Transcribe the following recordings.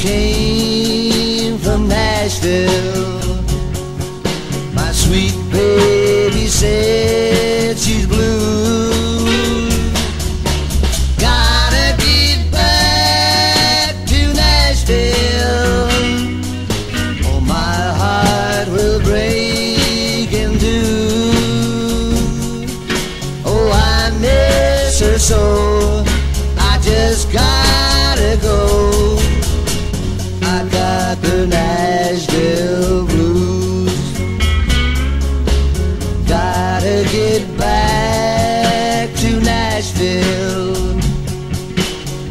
came from Nashville. My sweet baby said got the Nashville blues. Gotta get back to Nashville.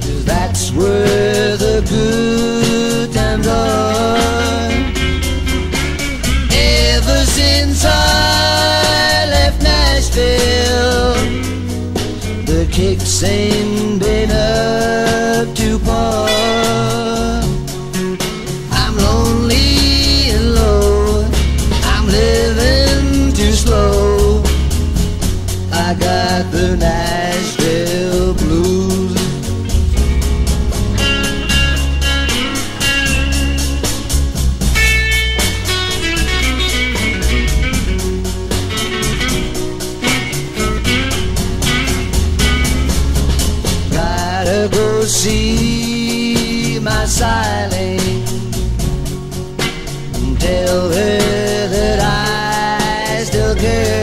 'Cause that's where the good times are. Ever since I left Nashville, the kicks ain't I got the Nashville blues. Gotta go see my silent and tell her that I still care.